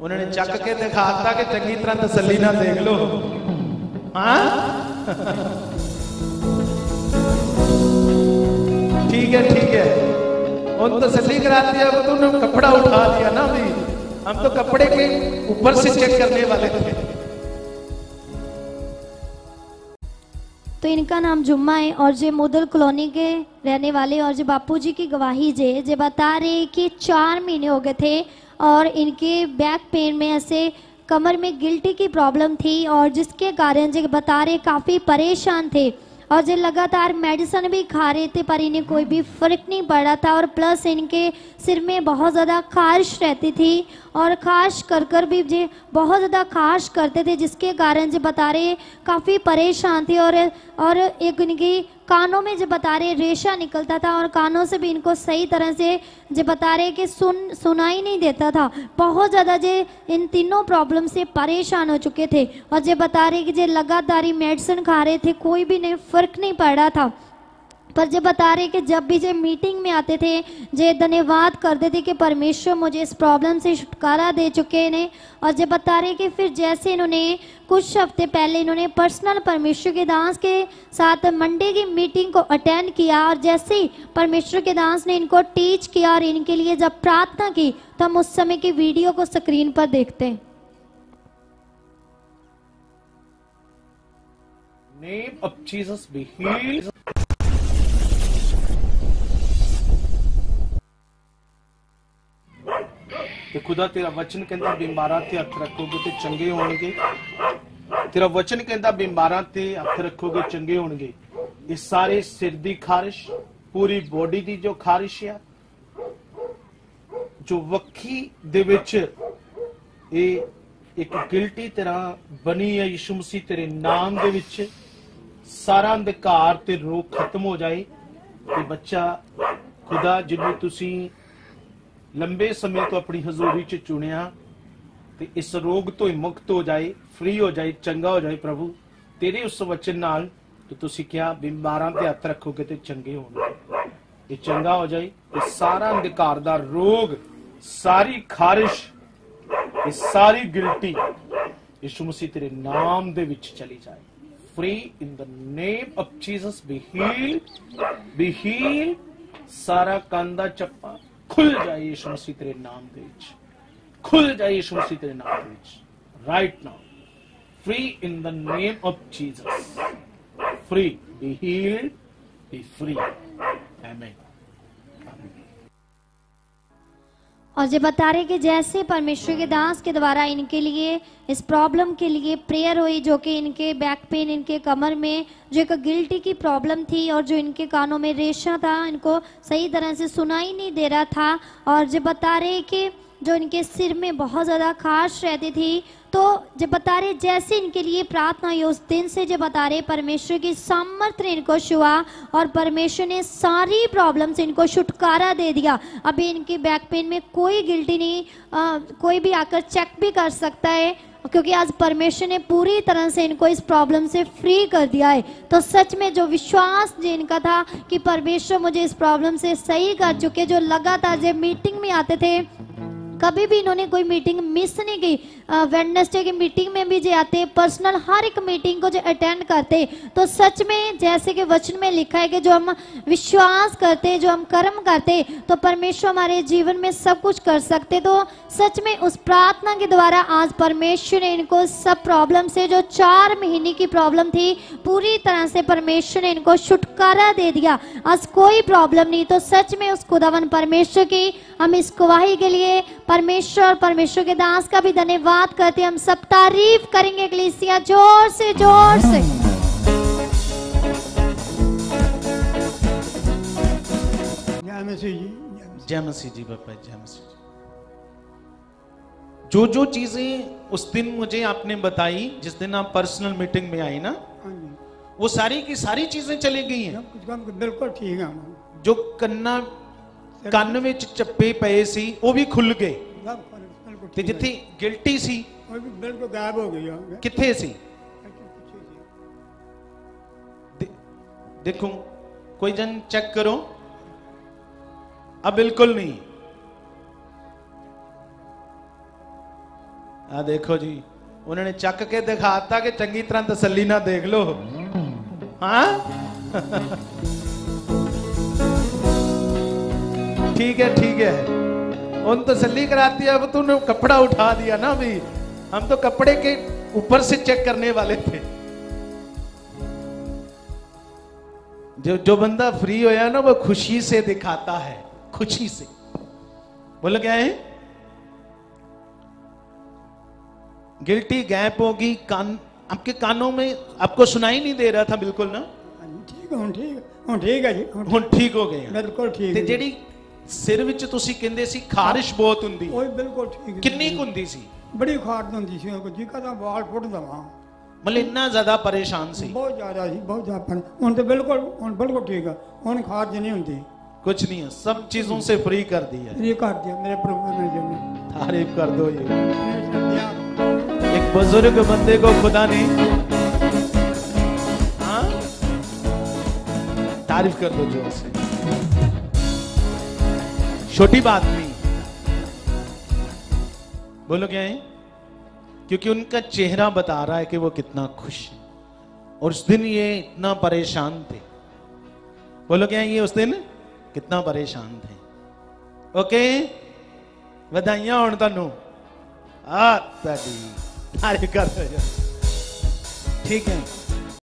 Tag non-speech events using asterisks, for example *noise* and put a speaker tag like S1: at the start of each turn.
S1: उन्होंने चक के दिखाता कि चंगी तरह तो तसली ना देख लो। हाँ? ठीक है ठीक है। उन तो तसली दिया तो उन्होंने कपड़ा उठा दिया ना भी। हम तो कपड़े के ऊपर से चेक करने वाले थे।
S2: तो इनका नाम जुम्मा है और जे मुदल कॉलोनी के रहने वाले और जे बापूजी की गवाही जे जे बता रहे कि चार महीने हो गए थे और इनके बैक पेन में ऐसे कमर में गिल्टी की प्रॉब्लम थी और जिसके कारण जे बता रहे काफ़ी परेशान थे और जो लगातार मेडिसिन भी खा रहे थे, पर इन्हें कोई भी फ़र्क नहीं पड़ रहा था और प्लस इनके सिर में बहुत ज़्यादा खारिश रहती थी और खाश कर कर भी जे बहुत ज़्यादा खाश करते थे, जिसके कारण जो बता रहे काफ़ी परेशान थे और और एक इनकी कानों में जो बता रहे रेशा निकलता था और कानों से भी इनको सही तरह से जो बता रहे कि सुन, सुनाई नहीं देता था, बहुत ज़्यादा जे इन तीनों प्रॉब्लम से परेशान हो चुके थे। और जो बता रहे कि जो लगातार ही मेडिसिन खा रहे थे, कोई भी नहीं, फ़र्क नहीं पड़ रहा था। पर जब बता रहे कि जब भी जो मीटिंग में आते थे, जे धन्यवाद करते थे कि परमेश्वर मुझे इस प्रॉब्लम से छुटकारा दे चुके हैं और जब बता रहे कि फिर जैसे इन्होंने, कुछ हफ़्ते पहले इन्होंने पर्सनल परमेश्वर के दास के साथ मंडे की मीटिंग को अटेंड किया, और जैसे ही परमेश्वर के दास ने इनको टीच किया और इनके लिए जब प्रार्थना की तो हम उस समय की वीडियो को स्क्रीन पर देखते हैं।
S1: Name of Jesus be healed. ਤੇ ਖੁਦਾ ਤੇਰਾ ਵਚਨ ਕਹਿੰਦਾ ਬਿਮਾਰਾਂ ਤੇ ਹੱਥ ਰੱਖੋਗੇ ਤੇ ਚੰਗੇ ਹੋਣਗੇ। ਤੇਰਾ ਵਚਨ ਕਹਿੰਦਾ ਬਿਮਾਰਾਂ ਤੇ ਹੱਥ ਰੱਖੋਗੇ, ਚੰਗੇ ਹੋਣਗੇ। ਇਹ ਸਾਰੇ ਸਿਰ ਦੀ ਖਾਰਿਸ਼, ਪੂਰੀ ਬੋਡੀ ਦੀ ਜੋ ਖਾਰਿਸ਼ ਆ, ਜੋ ਵੱਖੀ ਦੇ ਵਿੱਚ ਇਹ ਇੱਕ ਗਿਲਟੀ ਤਰ੍ਹਾਂ ਬਣੀ ਹੈ ਯਿਸੂ ਮਸੀਹ ਤੇਰੇ ਨਾਮ ਦੇ ਵਿੱਚ। ਸਾਰਾ ਅੰਧਕਾਰ ਤੇ ਰੋਗ ਖਤਮ ਹੋ ਜਾਏ ਤੇ ਬੱਚਾ ਖੁਦਾ, ਜਿਹਨੂੰ ਤੁਸੀਂ ਲੰਬੇ ਸਮੇਂ ਤੋਂ ਆਪਣੀ ਹਜ਼ੂਰੀ 'ਚ ਚੁਣਿਆ ਤੇ ਇਸ ਰੋਗ ਤੋਂ ਹੀ ਮੁਕਤ ਹੋ ਜਾਏ ਫ੍ਰੀ ਹੋ ਜਾਏ, ਚੰਗਾ ਹੋ ਜਾਏ ਪ੍ਰਭੂ। ਤੇਰੇ ਉਸ ਵਚਨ ਨਾਲ ਤੇ ਤੁਸੀਂ ਕਿਹਾ, ਬਿਮਾਰਾਂ ਤੇ ਹੱਥ ਰੱਖੋਗੇ ਤੇ ਚੰਗੇ ਹੋਣਗੇ। ਇਹ ਚੰਗਾ ਹੋ ਜਾਏ, ਤੇ ਸਾਰਾ ਅੰਧਕਾਰ ਦਾ ਰੋਗ, ਸਾਰੀ ਖਾਰਿਸ਼ ਇਹ ਸਾਰੀ ਗਿਲਟੀ ਯਿਸੂ ਮਸੀਹ ਤੇਰੇ ਨਾਮ ਦੇ ਵਿੱਚ ਚਲੀ ਜਾਏ। Free in the name of Jesus, be healed be healed, ਸਾਰਾ ਕੰਦਾ ਚੱਪਾ खुल जाए यीशु मसीह तेरे नाम के बीच। खुल जाए यीशु मसीह तेरे नाम के बीच। Right now free in the name of Jesus free be healed be free amen
S2: और ये बता रहे कि जैसे परमेश्वर के दास के द्वारा इनके लिए, इस प्रॉब्लम के लिए प्रेयर हुई, जो कि इनके बैक पेन इनके कमर में जो एक गिल्टी की प्रॉब्लम थी और जो इनके कानों में रेशा था, इनको सही तरह से सुनाई नहीं दे रहा था। और जो बता रहे कि जो इनके सिर में बहुत ज़्यादा खास रहती थी। तो जब बता रहे जैसे इनके लिए प्रार्थना हुई उस दिन से जब बता रहे परमेश्वर की सामर्थ्य ने इनको छुआ और परमेश्वर ने सारी प्रॉब्लम से इनको छुटकारा दे दिया। अभी इनकी बैक पेन में कोई गिल्टी नहीं आ, कोई भी आकर चेक भी कर सकता है क्योंकि आज परमेश्वर ने पूरी तरह से इनको इस प्रॉब्लम से फ्री कर दिया है। तो सच में जो विश्वास जो इनका था कि परमेश्वर मुझे इस प्रॉब्लम से सही कर चुके जो लगातार जब मीटिंग में आते थे कभी भी इन्होंने कोई मीटिंग मिस नहीं की। वेडनेसडे की मीटिंग में भी जो आते पर्सनल हर एक मीटिंग को जो अटेंड करते तो सच में जैसे कि वचन में लिखा है कि जो हम विश्वास करते, जो हम कर्म करते तो परमेश्वर हमारे जीवन में सब कुछ कर सकते तो सच में उस प्रार्थना के द्वारा आज परमेश्वर ने इनको सब प्रॉब्लम से, जो चार महीने की प्रॉब्लम थी, पूरी तरह से परमेश्वर ने इनको छुटकारा दे दिया। आज कोई प्रॉब्लम नहीं तो सच में उस खुदावन परमेश्वर की हम इस गवाही के लिए, परमेश्वर और परमेश्वर के दास का भी धन्यवाद बात करते हैं हम सब तारीफ़ करेंगे इग्लेसिया ज़ोर से ज़ोर से।
S3: जय मसीह जी
S1: बापा जय मसीह जो जो चीज़ें उस दिन मुझे आपने बताई जिस दिन आप पर्सनल मीटिंग में आई ना
S3: हाँ
S1: वो सारी की सारी चीज़ें चली गई हैं।
S3: बिल्कुल ठीक है। जो
S1: कन्ना कानवे चप्पे पे सी वो भी खुल गए। ਖੁੱਲ ਗਏ
S3: सब बिल्कुल
S1: ਤੇ
S3: ठीक
S1: ਜਿੱਥੇ ਗਿਲਟੀ ਸੀ
S3: है वो भी बिल्कुल गायब हो गई है
S1: ਕਿੱਥੇ ਸੀ ਦੇ- ਦੇਖੋ ਕੋਈ ਜਨ ਚੈੱਕ ਕਰੋ अब बिल्कुल नहीं ਆ ਦੇਖੋ ਜੀ ਉਹਨਾਂ ਨੇ ਚੱਕ ਕੇ ਦਿਖਾਤਾ ਕਿ ਚੰਗੀ ਤਰ੍ਹਾਂ ਤਸੱਲੀ ਨਾਲ ਦੇਖ ਲਓ ਹਾਂ *laughs* ठीक है ठीक है उन तसली तो कराती है अब तूने कपड़ा उठा दिया ना अभी। हम तो कपड़े के ऊपर से चेक करने वाले थे। जो जो बंदा फ्री होया ना वो खुशी से दिखाता है खुशी से। बोल क्या है? गिल्टी गैप होगी कान आपके कानों में आपको सुनाई नहीं दे रहा था बिल्कुल ना?
S3: हाँ, ठीक ठीक ठीक
S1: हूँ। ठीक है जी हाँ,
S3: हाँ, हो
S1: गए
S3: बिल्कुल ठीक
S1: तो ਸਿਰ ਵਿੱਚ ਤੁਸੀਂ ਕਹਿੰਦੇ ਸੀ ਖਾਰਿਸ਼ ਬਹੁਤ ਹੁੰਦੀ
S3: ਉਹ ਵੀ ਬਿਲਕੁਲ ਠੀਕ ਹੈ
S1: ਕਿੰਨੀ ਕੁ ਹੁੰਦੀ ਸੀ
S3: ਬੜੀ ਖਾਟ ਹੁੰਦੀ ਸੀ ਉਹ ਜੀ ਕਦਾ ਵਾਲ ਫੁੱਟ ਦਵਾਂ
S1: ਮਤਲਬ ਇੰਨਾ ਜ਼ਿਆਦਾ ਪਰੇਸ਼ਾਨ ਸੀ
S3: ਬਹੁਤ ਜ਼ਿਆਦਾ ਸੀ ਬਹੁਤ ਜ਼ਿਆਦਾ ਪਰ ਹੁਣ ਤੇ ਬਿਲਕੁਲ ਹੁਣ ਬਿਲਕੁਲ ਠੀਕ ਹੈ ਹੁਣ ਖਾਟ ਨਹੀਂ ਹੁੰਦੀ
S1: कुछ नहीं है सब चीजों से फ्री कर दिया है
S3: ਇਹ ਕਰ ਦਿਆ ਮੇਰੇ ਪ੍ਰਭੂ ਨੇ ਜਨ
S1: तारीफ कर दो ये
S3: ਇਹ ਸੰਧਿਆ
S1: एक बुजुर्ग बंदे को खुदा ने हाँ? तारीफ कर दो जोर से छोटी बात नहीं बोलो क्या है क्योंकि उनका चेहरा बता रहा है कि वो कितना खुश है और उस दिन ये इतना परेशान थे बोलो क्या है ये उस दिन कितना परेशान थे ओके ਵਧਾਈਆਂ ਹੋਣ ਤੁਹਾਨੂੰ ਆ ਤੁਹਾਡੀ ਤਾਰੀਫ ਕਰ ਦਿਓ ਜੀ। ਠੀਕ ਹੈ